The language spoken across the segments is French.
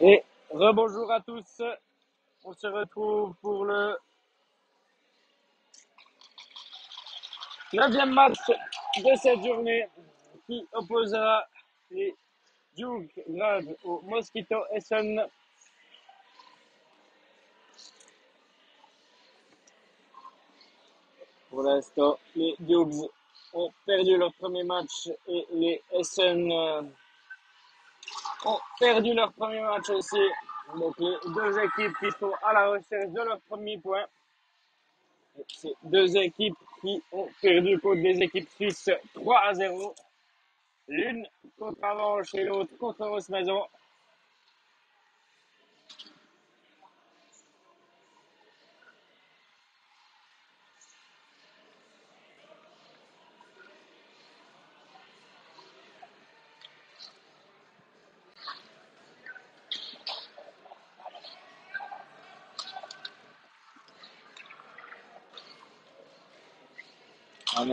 Et rebonjour à tous. On se retrouve pour le neuvième match de cette journée qui opposera les Duke Grave au Mosquito Essen. Pour l'instant, les Dukes ont perdu leur premier match et les Essen euh, ont perdu leur premier match aussi. Donc les deux équipes qui sont à la recherche de leur premier point. Et Ces deux équipes qui ont perdu contre des équipes suisses 3 à 0. L'une contre Avanche et l'autre contre Rose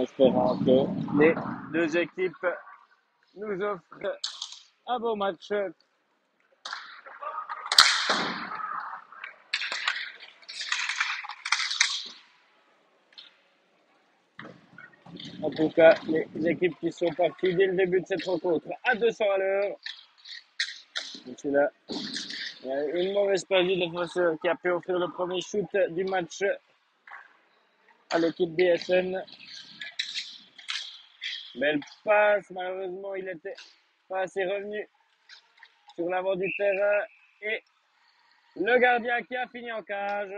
espérant que les deux équipes nous offrent un beau match. En tout cas, les équipes qui sont parties dès le début de cette rencontre à 200 à l'heure. C'est là, une mauvaise passe du défenseur qui a pu offrir le premier shoot du match à l'équipe BSN. Belle passe, malheureusement, il était pas assez revenu sur l'avant du terrain. Et le gardien qui a fini en cage.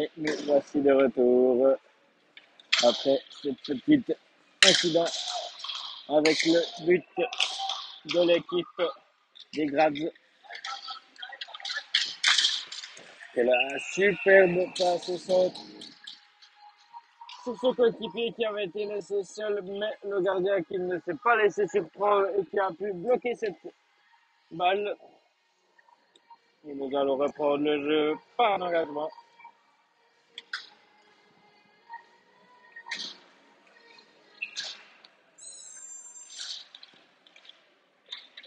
Et nous voici de retour après cette petite incident avec le but de l'équipe des Grads. Elle a un superbe passe au centre sur son coéquipier qui avait été laissé seul, mais le gardien qui ne s'est pas laissé surprendre et qui a pu bloquer cette balle. Et nous allons reprendre le jeu par un engagement.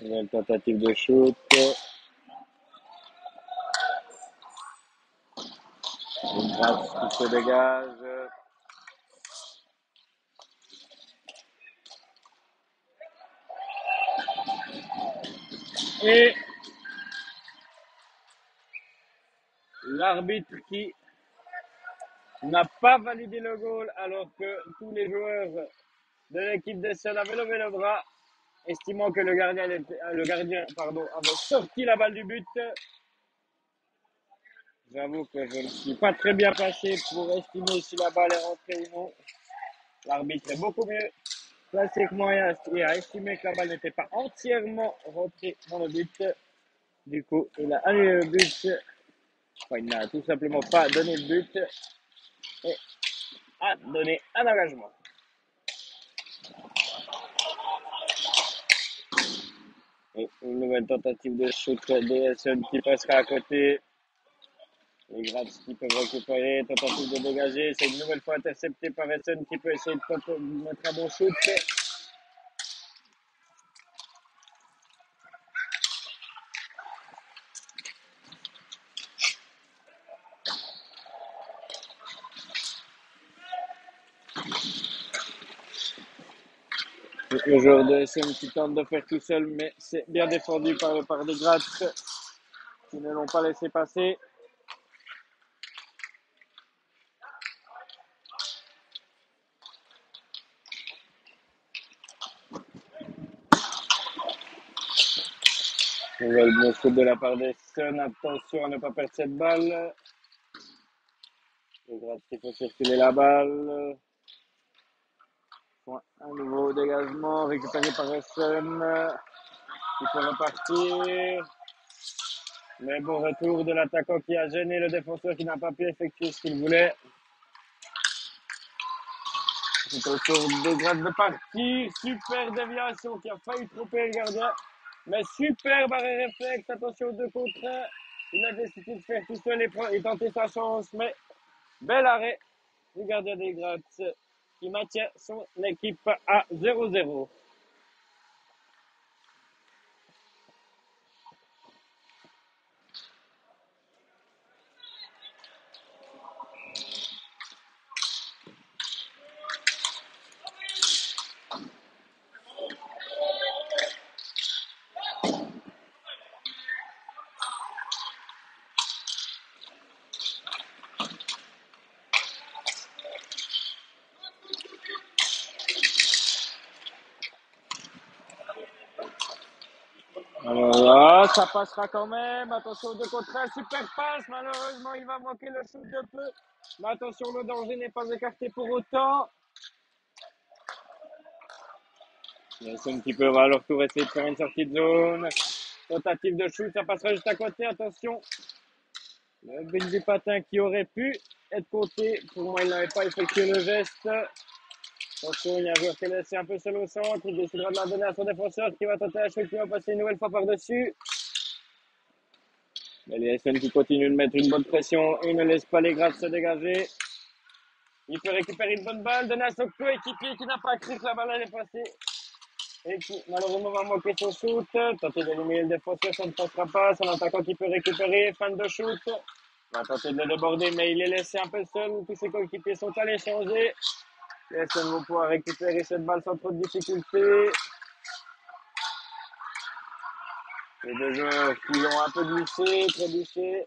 Nouvelle tentative de shoot. Une grâce qui se dégage. Et l'arbitre qui n'a pas validé le goal alors que tous les joueurs de l'équipe de Seul avaient levé le bras, estimant que le gardien, euh, le gardien pardon, avait sorti la balle du but. J'avoue que je ne suis pas très bien placé pour estimer si la balle est rentrée ou non. L'arbitre est beaucoup mieux placé que et a estimé que la balle n'était pas entièrement rentrée dans le but. Du coup, il a annulé le but. Enfin, il n'a tout simplement pas donné le but et a donné un engagement. Et une nouvelle tentative de shoot DSN qui passera à côté. Les Grats qui peuvent récupérer, tentative de dégager. C'est une nouvelle fois intercepté par Essen qui peut essayer de mettre un bon shoot. Le joueur de SM qui tente de faire tout seul, mais c'est bien défendu par, par des Grats qui ne l'ont pas laissé passer. Nouvelle bon shoot de la part des Sun. Attention à ne pas perdre cette balle. Les Graz qui font circuler la balle. Un nouveau dégagement récupéré par Essen. Il peut repartir. Mais bon retour de l'attaquant qui a gêné le défenseur qui n'a pas pu effectuer ce qu'il voulait. C'est au tour des Graz de partir. Super déviation qui a failli tromper le gardien. Mais super barré réflexe. Attention aux deux contre. Il a décidé de faire tout seul et, tenter sa chance. Mais bel arrêt du gardien des Graz qui maintient son équipe à 0-0. Alors là, ça passera quand même. Attention deux contre un. Super passe. Malheureusement, il va manquer le shoot de peu. Mais attention, le danger n'est pas écarté pour autant. Nelson qui peut à leur tour essayer de faire une sortie de zone. Tentative de shoot, ça passera juste à côté. Attention. Le but du patin qui aurait pu être compté. Pour moi, il n'avait pas effectué le geste. Attention, il y a un joueur qui est laissé un peu seul au centre. Il décidera de la donner à son défenseur qui va tenter un shoot qui va passer une nouvelle fois par-dessus. Mais les SN qui continuent de mettre une bonne pression et ne laissent pas les grades se dégager. Il peut récupérer une bonne balle, donner à son coéquipier qui n'a pas cru que la balle allait passer. Et qui malheureusement va manquer son shoot. Tenter d'éliminer le défenseur, ça ne passera pas. Son attaquant qui peut récupérer, fan de shoot. Il va tenter de déborder, mais il est laissé un peu seul. Tous ses coéquipiers sont allés changer. Les SN vont pouvoir récupérer cette balle sans trop de difficulté. Les deux joueurs qui ont un peu glissé, trébuché.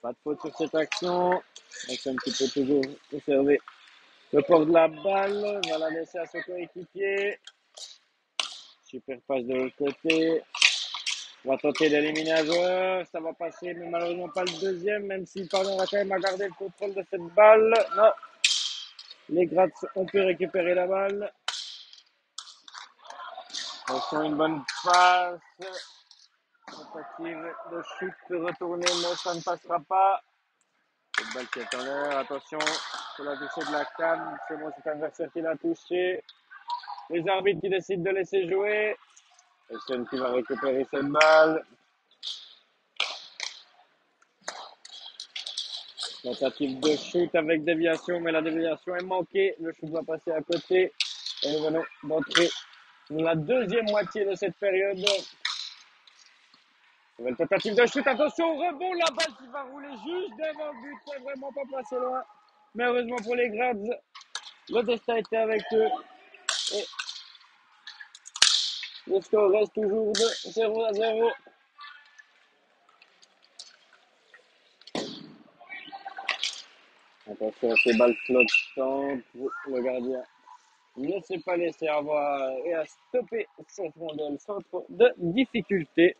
Pas de faute sur cette action. Nelson qui peut toujours conserver le port de la balle. Va la laisser à son coéquipier. Super passe de l'autre côté. On va tenter d'éliminer un joueur. Ça va passer, mais malheureusement pas le deuxième, même s'il parviendra quand même à garder le contrôle de cette balle. Non. Les Graz ont pu récupérer la balle. Attention, une bonne passe. Tentative de chute retourner, mais ça ne passera pas. Cette balle qui est en l'air. Attention, sur la toucher de la canne. C'est bon, c'est l'adversaire qui l'a touché. Les arbitres qui décident de laisser jouer. Essen qui va récupérer cette balle. Tentative de shoot avec déviation, mais la déviation est manquée. Le shoot va passer à côté. Et nous venons d'entrer dans la deuxième moitié de cette période. Nouvelle tentative de shoot. Attention au rebond. La balle qui va rouler juste devant le but. C'est vraiment pas passé loin. Mais heureusement pour les Grads, le destin était avec eux. Et le score reste toujours de 0 à 0. Attention à ces balles flottantes. Le gardien ne s'est pas laissé avoir et a stoppé rondelle sans trop de difficultés.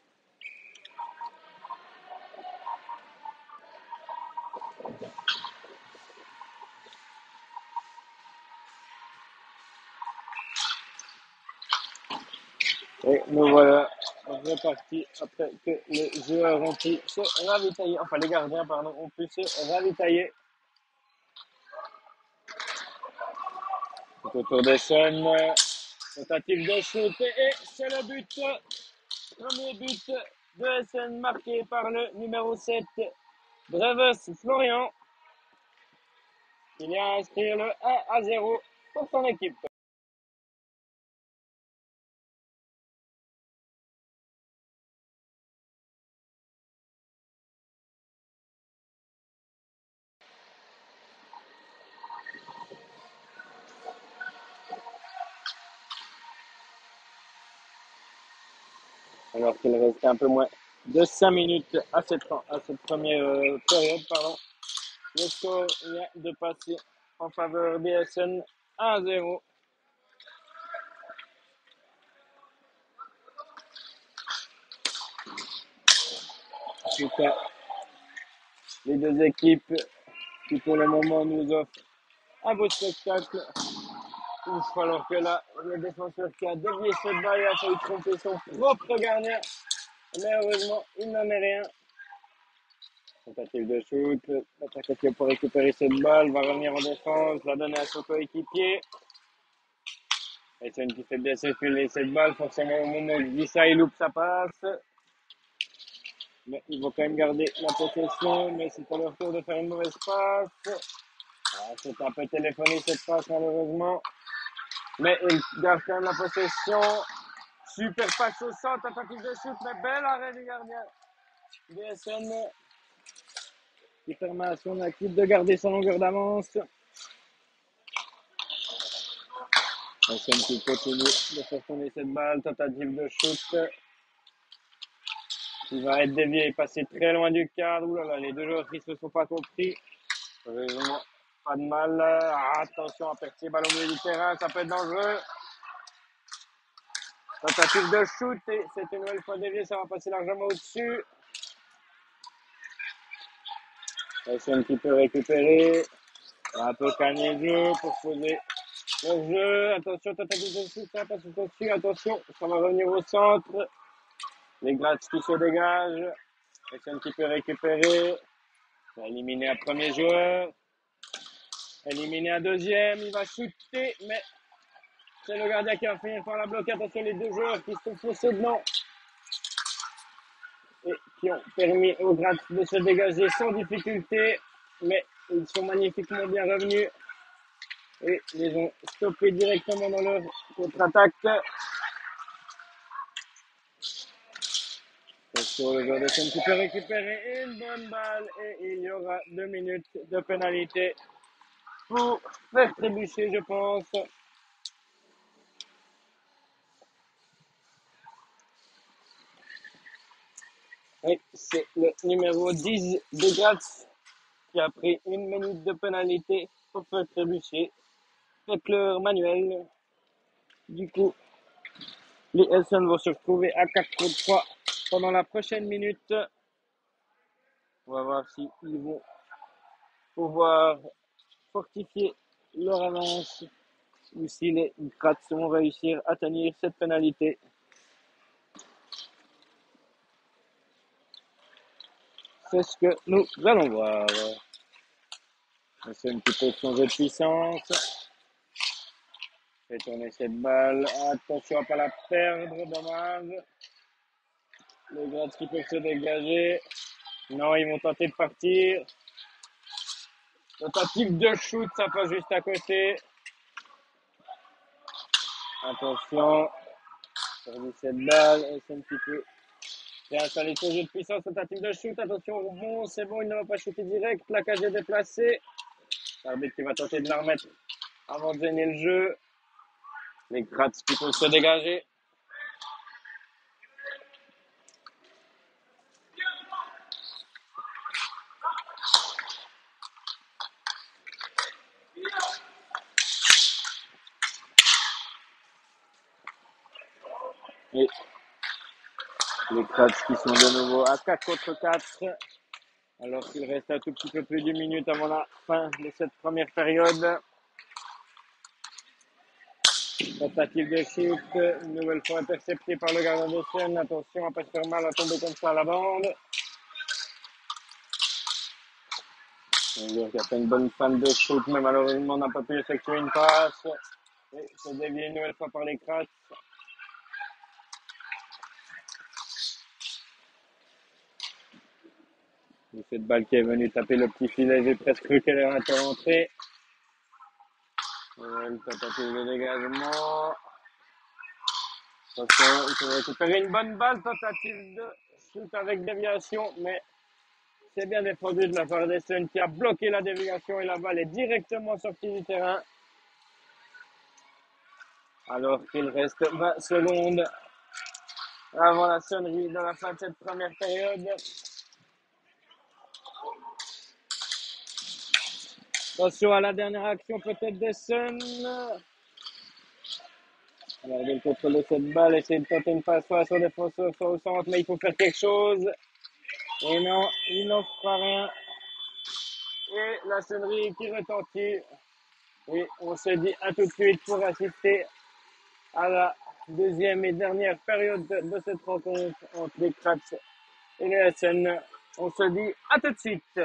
Et nous voilà repartis après que les joueurs ont pu se ravitailler, enfin les gardiens, pardon, ont pu se ravitailler. C'est au tour d'Essen. Tentative de shoot et c'est le but. Premier but de Essen marqué par le numéro 7, Breves Florian. Il vient inscrire le 1 à 0 pour son équipe. Qu'il restait un peu moins de 5 minutes à cette, à première euh, période. Pardon. Le score vient de passer en faveur des SN 1 0. En tout cas, les deux équipes qui pour le moment nous offre un beau spectacle. Alors que là, le défenseur qui a dévié cette balle a failli tromper son propre gardien. Mais heureusement, il n'en est rien. Tentative de shoot, l'attaquant pour récupérer cette balle, va revenir en défense, la donner à son coéquipier. Et c'est une qui fait bien circuler cette balle, forcément au moment où il dit ça, il loupe sa passe. Mais ils vont quand même garder la possession, mais c'est à leur tour de faire une mauvaise passe. Ah, c'est un peu téléphoné cette passe malheureusement. Mais ils gardent quand même la possession. Super passe au centre, tentative de shoot, mais bel arrêt du gardien. DSN qui permet à son équipe de garder sa longueur d'avance. DSN qui continue de faire tourner cette balle, tentative de shoot. Il va être dévié et passer très loin du cadre. Ouh là là, les deux joueurs qui se sont pas compris. Heureusement, pas de mal. Ah, attention à percer ballon au milieu du terrain, ça peut être dangereux. Tentative de shoot et c'est une nouvelle fois dévié, ça va passer largement au-dessus. un qui peut récupérer. Un peu calmer le jeu pour poser le jeu. Attention, tentative de shoot, ça passe au-dessus. Attention, ça va revenir au centre. Les Gratz qui se dégagent. un qui peut récupérer. Il va éliminer un premier joueur. Éliminer un deuxième. Il va shooter, mais c'est le gardien qui va finir par la bloquer. Attention, les deux joueurs qui sont foncés dedans et qui ont permis aux Gratz de se dégager sans difficulté. Mais ils sont magnifiquement bien revenus et les ont stoppés directement dans leur contre-attaque. Sur le de qui peut récupérer une bonne balle et il y aura deux minutes de pénalité faire trébucher, je pense. Oui, c'est le numéro 10 de Gratz qui a pris une minute de pénalité pour faire trébucher. Faites-leur manuel. Du coup, les Essen vont se retrouver à 4 contre 3 pendant la prochaine minute. On va voir s'ils vont pouvoir fortifier leur avance ou si les Grats vont réussir à tenir cette pénalité. C'est ce que nous allons voir. C'est un petit peu changer de puissance. Fait tourner cette balle. Attention à ne pas la perdre, dommage. Les Grats qui peuvent se dégager. Non, ils vont tenter de partir. Tentative de shoot, ça passe juste à côté. Attention. Perdu cette balle. C'est un petit peu. Bien son jeu de puissance. Tentative de shoot. Attention bon, C'est bon, il ne va pas shooter direct. Placage est déplacé. L'arbitre qui va tenter de la remettre avant de gêner le jeu. Les Grats qui peuvent se dégager. Et les Crats qui sont de nouveau à 4 contre 4. Alors qu'il reste un tout petit peu plus d'une minute avant la fin de cette première période. Tentative de une nouvelle fois interceptée par le gardien de. Attention à pas se faire mal à tomber comme ça à la bande. On dire qu'il a fait une bonne fan de shoot, mais malheureusement n'a pas pu effectuer une passe. Et c'est dévié une nouvelle fois par les Cette balle qui est venue taper le petit filet, j'ai presque cru qu'elle allait rentrer. Une tentative de dégagement. Attention, il faut récupérer une bonne balle, tentative de shoot avec déviation, mais c'est bien défendu de la part d'Essen qui a bloqué la déviation et la balle est directement sortie du terrain. Alors qu'il reste 20 secondes avant la sonnerie de la fin de cette première période. Attention à la dernière action peut-être des Suns. Regardez le contrôle de cette balle, essayer de tenter une passe soit sur défenseur, soit au centre, mais il faut faire quelque chose. Et non, il n'offre rien. et la sonnerie qui retentit. Et on se dit à tout de suite pour assister à la deuxième et dernière période de cette rencontre entre les Kratz et les SN. On se dit à tout de suite.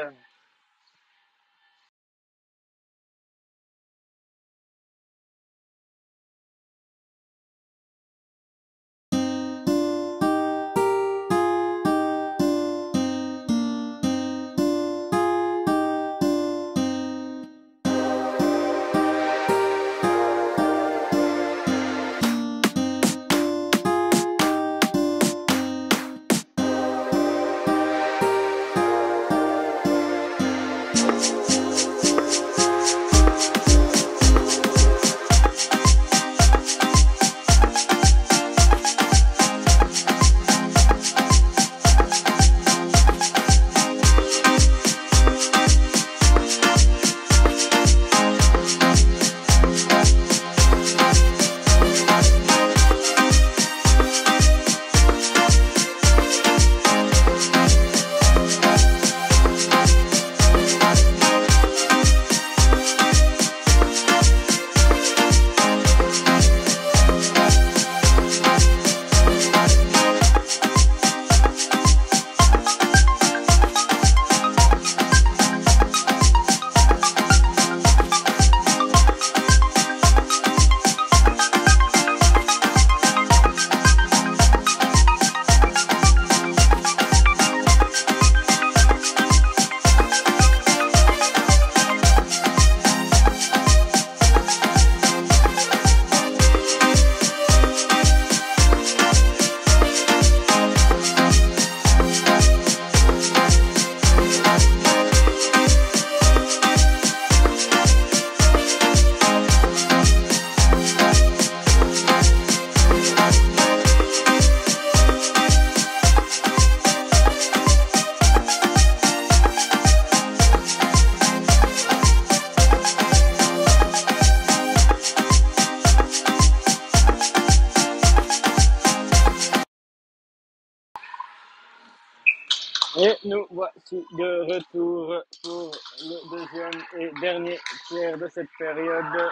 Et nous voici de retour pour le deuxième et dernier tiers de cette période.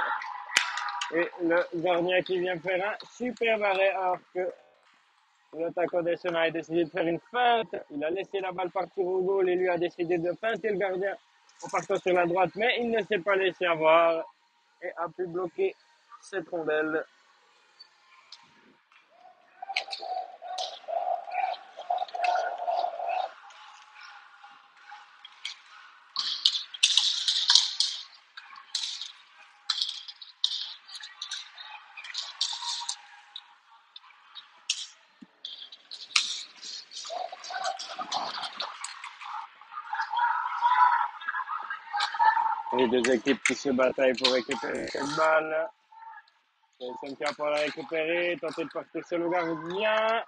Et le gardien qui vient faire un super arrêt alors que le taco de a décidé de faire une feinte. Il a laissé la balle partir au goal et lui a décidé de feinter le gardien en partant sur la droite. Mais il ne s'est pas laissé avoir et a pu bloquer cette rondelle. Les deux équipes qui se bataillent pour récupérer cette balle. C'est a pour la récupérer, tenter de partir sur le gardien.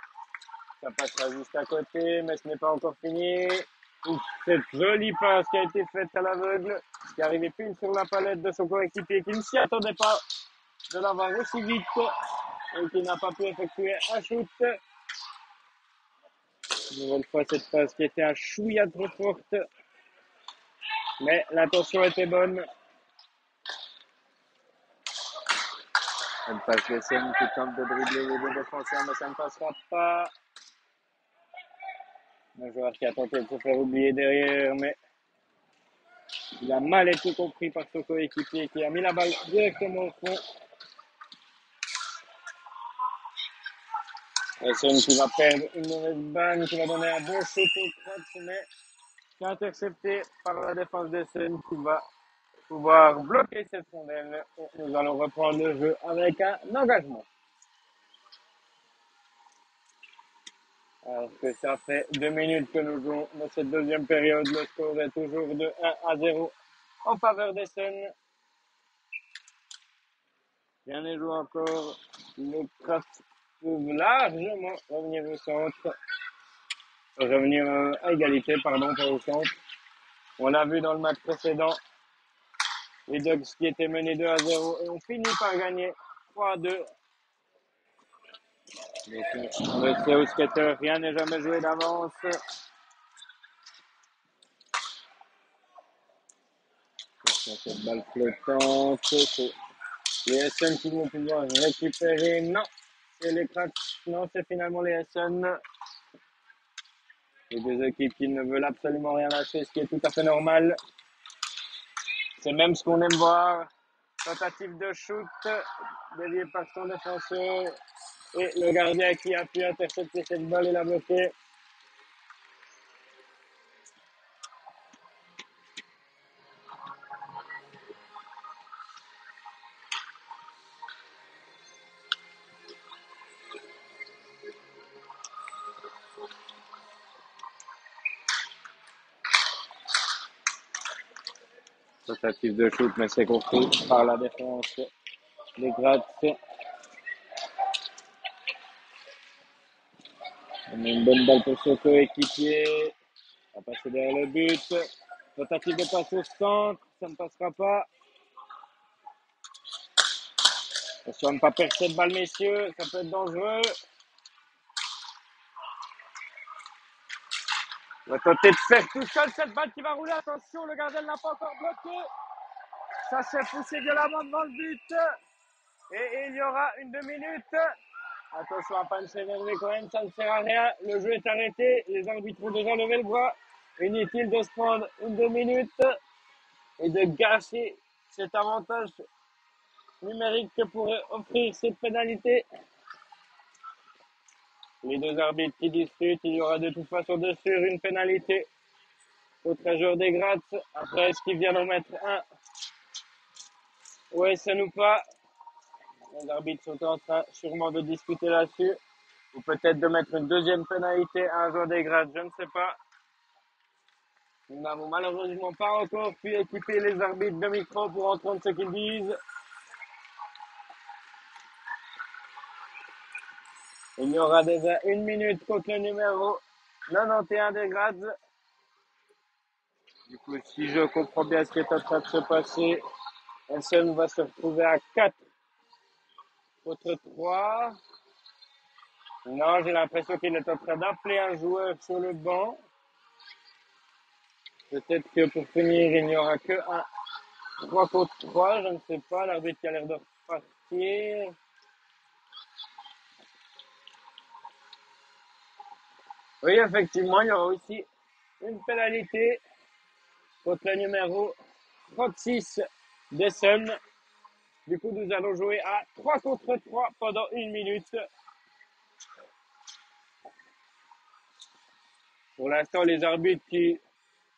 Ça passera juste à côté, mais ce n'est pas encore fini. Cette jolie passe qui a été faite à l'aveugle, qui arrivait pile sur la palette de son coéquipier, qui ne s'y attendait pas de l'avoir aussi vite et qui n'a pas pu effectuer un shoot. Une nouvelle fois, cette passe qui était un chouïa trop forte. Mais l'intention était bonne. Elle passe le scène qui tente de dribbler les deux défenseurs, mais ça ne passera pas. Un joueur qui a tenté de se faire oublier derrière, mais il a mal été compris par son coéquipier qui a mis la balle directement au fond. Essen qui va perdre une mauvaise balle, qui va donner un bon shoot au mais intercepté par la défense de Sun qui va pouvoir bloquer cette rondelle. Nous allons reprendre le jeu avec un engagement. Alors que ça fait deux minutes que nous jouons dans cette deuxième période. Le score est toujours de 1 à 0 en faveur des Suns. N'est joué encore. Les Crafts peuvent largement revenir au centre revenir à égalité, pardon, pas au centre. On l'a vu dans le match précédent, les Dogs qui étaient menés 2 à 0 et ont fini par gagner 3 à 2. le sait au skater, rien n'est jamais joué d'avance. Cette balle flottante, c'est les SN qui vont pouvoir récupérer. Non, c'est les Kratz. Non, c'est finalement les SN. Les deux équipes qui ne veulent absolument rien lâcher, ce qui est tout à fait normal. C'est même ce qu'on aime voir. Tentative de shoot, dévié par son défenseur. Et le gardien qui a pu intercepter cette balle et la bloquer. Tentative de shoot, mais c'est compris par la défense des Graz. On met une bonne balle pour son coéquipier. On va passer derrière le but. Tentative de passe au centre, ça ne passera pas. Attention à ne pas perdre cette balle, messieurs, ça peut être dangereux. On va tenter de faire tout seul cette balle qui va rouler. Attention, le gardien n'a pas encore bloqué. Ça s'est poussé violemment devant le but. Et, il y aura une deux minutes. Attention à pas s'énerver quand même, ça ne sert à rien. Le jeu est arrêté. Les arbitres ont déjà levé le bras. Inutile de se prendre une deux minutes et de gâcher cet avantage numérique que pourrait offrir cette pénalité. Les deux arbitres qui discutent, il y aura de toute façon de sûr une pénalité au trésor des grattes. Après, est-ce qu'ils viennent en mettre un? Ouais, ça nous pas. Les arbitres sont en train sûrement de discuter là-dessus. Ou peut-être de mettre une deuxième pénalité à un joueur des grades, je ne sais pas. Nous n'avons malheureusement pas encore pu équiper les arbitres de micro pour entendre ce qu'ils disent. Il y aura déjà une minute contre le numéro 91 des grades. Du coup, si je comprends bien ce qui est en train de se passer, Essen va se retrouver à 4 contre 3. Non, j'ai l'impression qu'il est en train d'appeler un joueur sur le banc. Peut-être que pour finir, il n'y aura que un 3 contre 3. Je ne sais pas. L'arbitre a l'air de repartir. Oui, effectivement, il y aura aussi une pénalité contre le numéro 36 d'Essen. Du coup, nous allons jouer à 3 contre 3 pendant une minute. Pour l'instant, les arbitres qui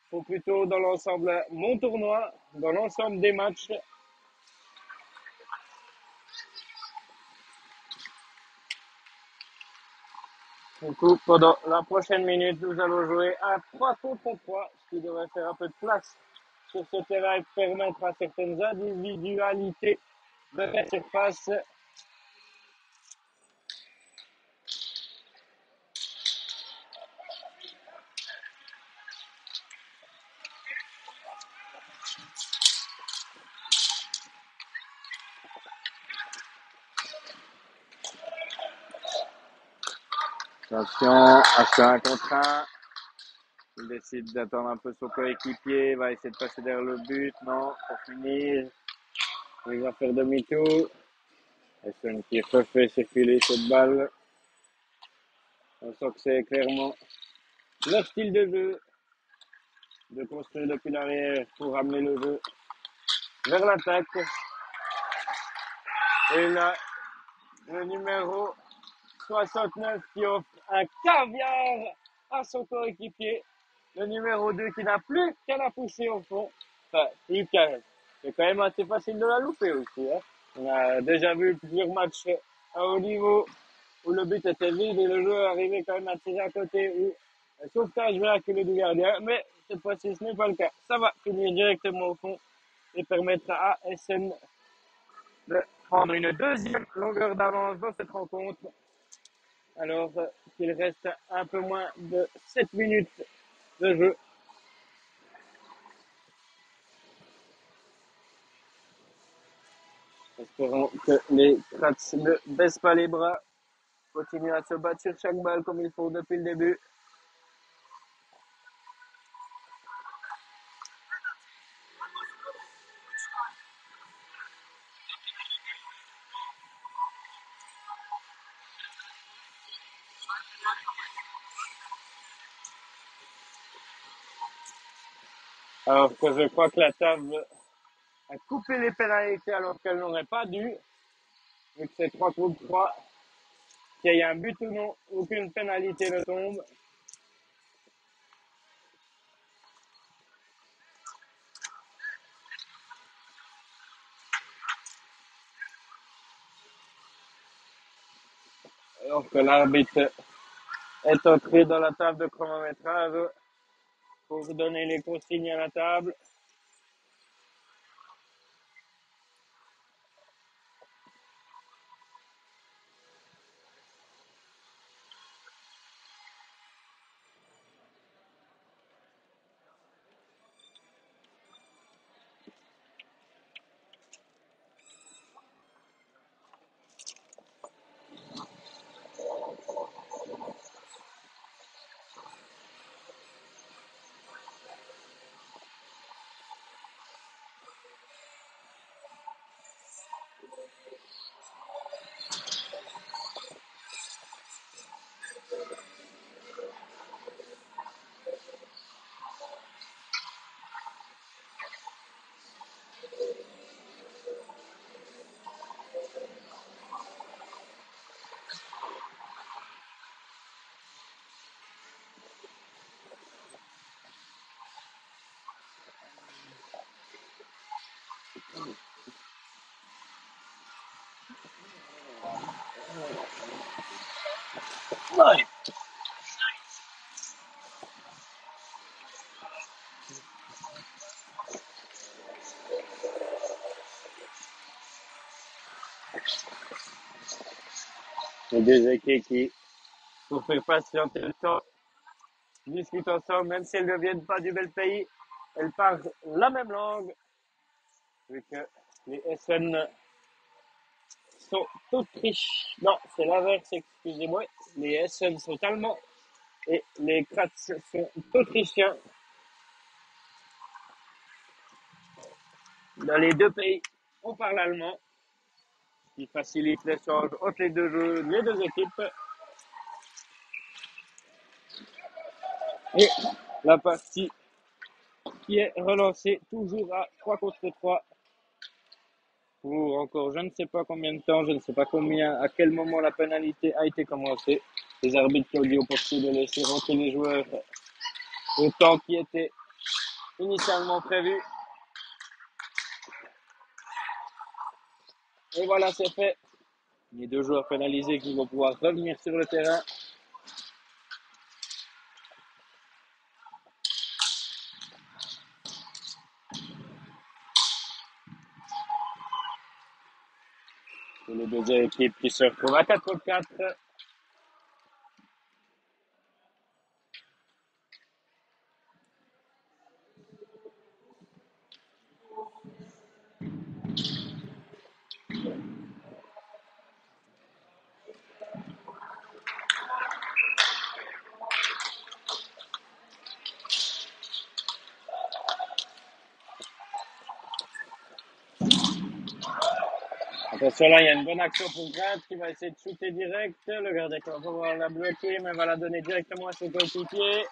font plutôt dans l'ensemble mon tournoi, dans l'ensemble des matchs. Du coup, pendant la prochaine minute, nous allons jouer à 3 contre 3, ce qui devrait faire un peu de place sur ce terrain et permettre à certaines individualités de faire surface. Attention, à 1 contre 1. Il décide d'attendre un peu son coéquipier, va essayer de passer derrière le but, non, pour finir. Il va faire demi-tour. Essen qui refait circuler cette balle. On sent que c'est clairement leur style de jeu de construire depuis l'arrière pour ramener le jeu vers l'attaque. Et là, le numéro 69 qui offre un caviar à son coéquipier. Le numéro 2 qui n'a plus qu'à la pousser au fond. Enfin, plus qu'à. C'est quand même assez facile de la louper aussi. Hein. On a déjà vu plusieurs matchs à haut niveau où le but était vide et le joueur arrivait quand même à tirer à côté ou un sauvetage miraculeux du gardien. Mais cette fois-ci, ce n'est pas le cas. Ça va finir directement au fond et permettre à SN de prendre une deuxième longueur d'avance dans cette rencontre. Alors qu'il reste un peu moins de 7 minutes de jeu. Espérons que les Kratz ne baissent pas les bras, continuent à se battre sur chaque balle comme il faut depuis le début. Alors que je crois que la table a coupé les pénalités alors qu'elle n'aurait pas dû, vu que c'est 3 contre 3, qu'il y ait un but ou non, aucune pénalité ne tombe. Alors que l'arbitre est entré dans la table de chronométrage pour donner les consignes à la table. Les deux équipes qui, pour faire patienter le temps, discutent ensemble, même si elles ne viennent pas du bel pays, elles parlent la même langue, vu que les SN sont autrichiens. Non, c'est l'inverse, excusez-moi. Les SN sont allemands et les Kratz sont autrichiens. Dans les deux pays, on parle allemand, ce qui facilite l'échange entre les deux jeux, les deux équipes. Et la partie qui est relancée toujours à 3 contre 3 pour encore je ne sais pas combien de temps, je ne sais pas combien, à quel moment la pénalité a été commencée. Les arbitres ont dit au portier de laisser rentrer les joueurs au temps qui était initialement prévu. Et voilà, c'est fait. Les deux joueurs pénalisés qui vont pouvoir revenir sur le terrain. Deux équipes qui se retrouvent à 4 contre 4. Là, il y a une bonne action pour Grant qui va essayer de shooter direct. Le gardien qui va la bloquer, mais va la donner directement à ses coéquipiers.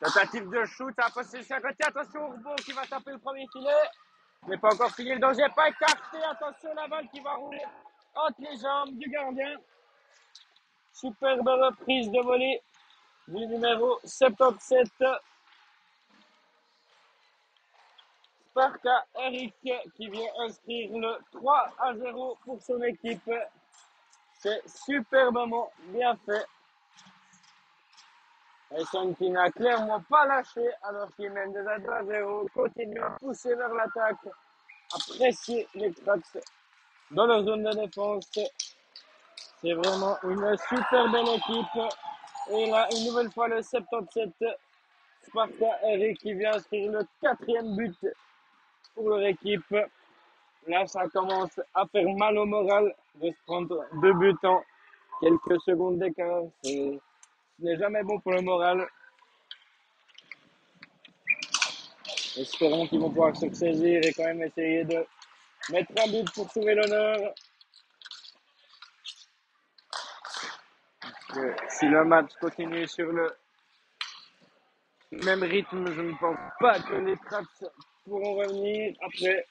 Tentative de shoot à possession à côté. Attention au rebond qui va taper le premier filet. N'est pas encore fini. Le danger pas écarté. Attention la balle qui va rouler entre les jambes du gardien. Superbe reprise de volée du numéro 77. Sparta Eric qui vient inscrire le 3 à 0 pour son équipe. C'est superbement bien fait. Essen qui n'a clairement pas lâché alors qu'il mène déjà 2 à 0. Continue à pousser vers l'attaque, presser les Cracks dans leur zone de défense. C'est vraiment une super belle équipe. Et là, une nouvelle fois, le 77 Sparta Eric qui vient inscrire le quatrième but pour leur équipe. Là, ça commence à faire mal au moral de se prendre deux buts en quelques secondes d'écart. Ce n'est jamais bon pour le moral. Espérons qu'ils vont pouvoir se ressaisir et quand même essayer de mettre un but pour sauver l'honneur. Que si le match continue sur le même rythme, je ne pense pas que les Trats pourront revenir. Après,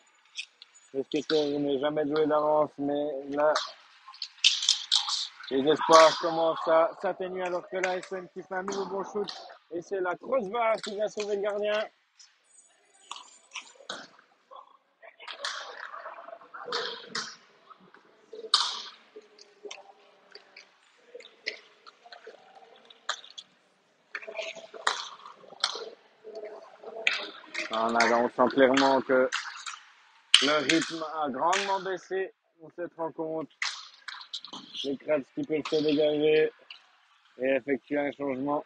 le skater n'est jamais joué d'avance, mais là, les espoirs commencent à s'atténuer alors que la SN qui fait un nouveau bon shoot. Et c'est la crossbar qui va sauver le gardien. On, a, on sent clairement que le rythme a grandement baissé dans cette rencontre. Les Kratz qui peuvent se dégager et effectuer un changement.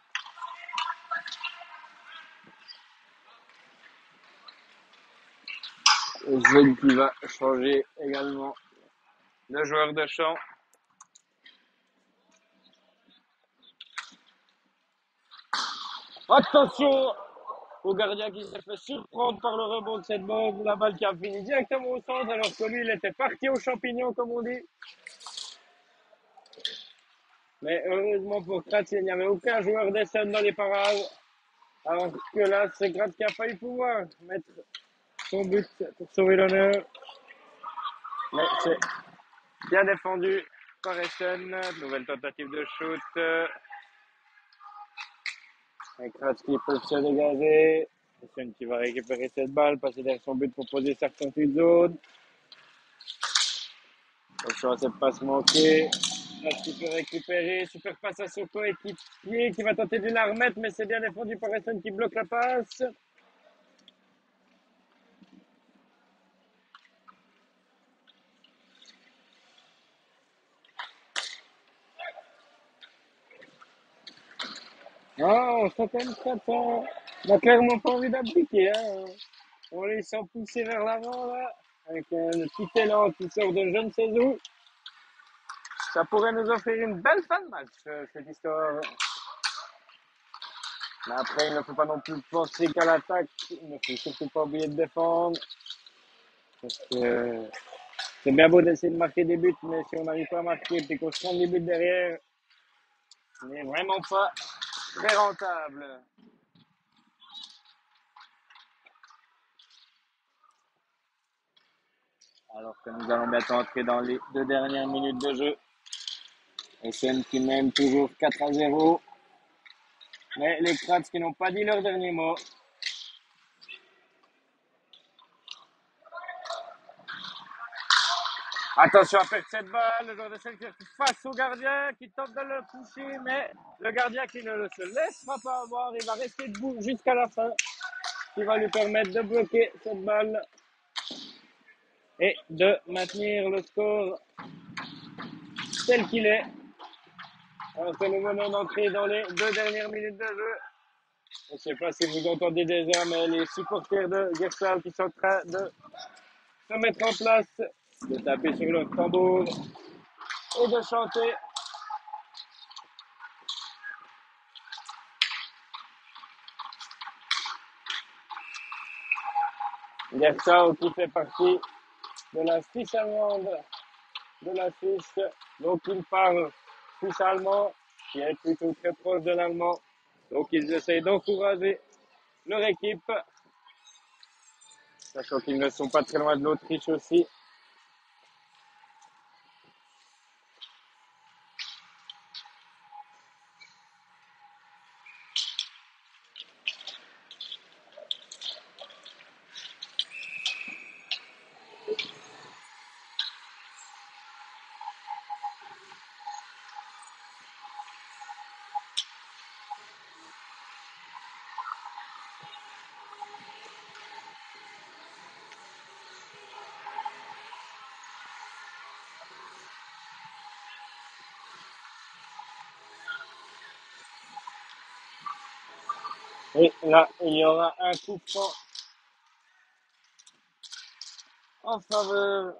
Jeune qui va changer également de joueur de champ. Attention au gardien qui s'est fait surprendre par le rebond de cette balle, la balle qui a fini directement au centre alors que lui il était parti au champignon comme on dit. Mais heureusement pour Kratz, il n'y avait aucun joueur d'Essen dans les parages. Alors que là, c'est Kratz qui a failli pouvoir mettre son but pour sauver l'honneur. Mais c'est bien défendu par Essen. Nouvelle tentative de shoot. Kratz qui peut se dégager. Essen qui va récupérer cette balle, passer derrière son but pour poser sa de zone. Attention à cette passe manquée. Qui peut récupérer. Super passe à son coéquipier qui va tenter de la remettre, mais c'est bien défendu par Essen qui bloque la passe. Non, ça t'aime pas, On n'a clairement pas envie d'appliquer. Hein. On les sent pousser vers l'avant, là, avec un petit élan qui sort de je ne sais où. Ça pourrait nous offrir une belle fin de match, euh, cette histoire. Mais après, il ne faut pas non plus penser qu'à l'attaque. Il ne faut surtout pas oublier de défendre. Parce que c'est bien beau d'essayer de marquer des buts, mais si on n'arrive pas à marquer et qu'on se prend des buts derrière, ce n'est vraiment pas très rentable. Alors que nous allons bientôt entrer dans les deux dernières minutes de jeu. SN qui mène toujours 4 à 0. Mais les Kratz qui n'ont pas dit leur dernier mot. Attention à cette balle, le joueur de face au gardien qui tente de le toucher, mais le gardien qui ne se laissera pas avoir, il va rester debout jusqu'à la fin, qui va lui permettre de bloquer cette balle et de maintenir le score tel qu'il est. Que nous venons d'entrer dans les deux dernières minutes de jeu. Je ne sais pas si vous entendez déjà, mais les supporters de Gersal qui sont en train de se mettre en place de taper sur le tambour et de chanter. Gersau qui fait partie de la Suisse allemande de la Suisse, donc il parle suisse allemand, qui est plutôt très proche de l'allemand. Donc ils essayent d'encourager leur équipe, sachant qu'ils ne sont pas très loin de l'Autriche aussi. Et là, il y aura un coup franc en faveur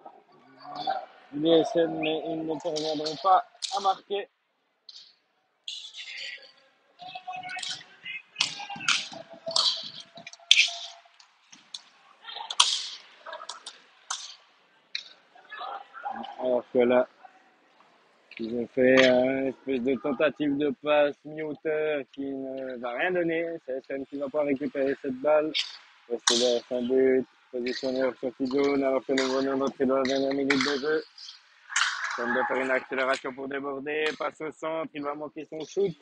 du DSN, mais ils ne parviendront pas à marquer. Alors que là, Ils ont fait une espèce de tentative de passe mi-hauteur qui ne va rien donner. C'est SM qui va pas récupérer cette balle. C'est un but positionné sur zone alors que nous venons d'entrer dans la dernière minute de jeu. Tente de faire une accélération pour déborder, passe au centre, il va manquer son shoot.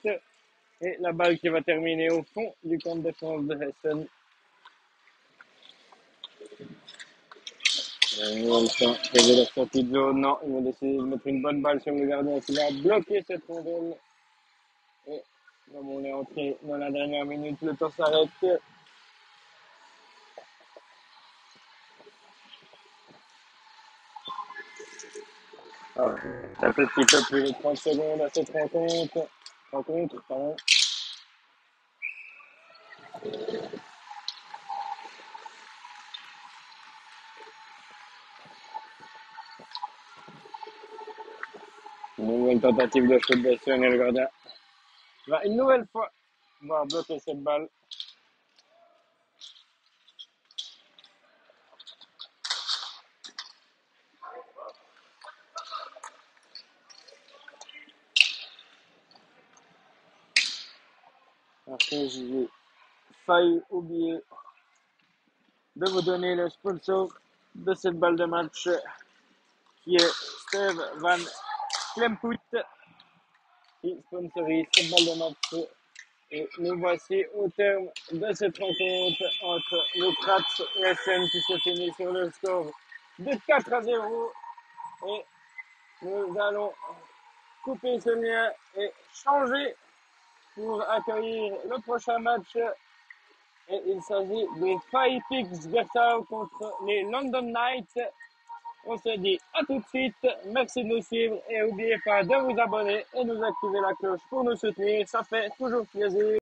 Et la balle qui va terminer au fond du camp de défense de Hessen. Non, ils vont décider de mettre une bonne balle sur le gardien qui va bloquer cette rondelle. Et comme on est entré dans la dernière minute, le temps s'arrête. Ah, un petit peu plus de 30 secondes à cette rencontre. Rencontre, pardon. Nouvelle tentative de shoot de et le va une nouvelle fois voir bloquer cette balle. Après, j'ai failli oublier de vous donner le sponsor de cette balle de match qui est Steve Van Klemput qui sponsorise cette balle de match. Et nous voici au terme de cette rencontre entre le Kratz et SN qui se finit sur le score de 4 à 0. Et nous allons couper ce lien et changer pour accueillir le prochain match. Et il s'agit des Five Peaks Bertha contre les London Knights. On se dit à tout de suite. Merci de nous suivre et n'oubliez pas de vous abonner et nous activer la cloche pour nous soutenir. Ça fait toujours plaisir.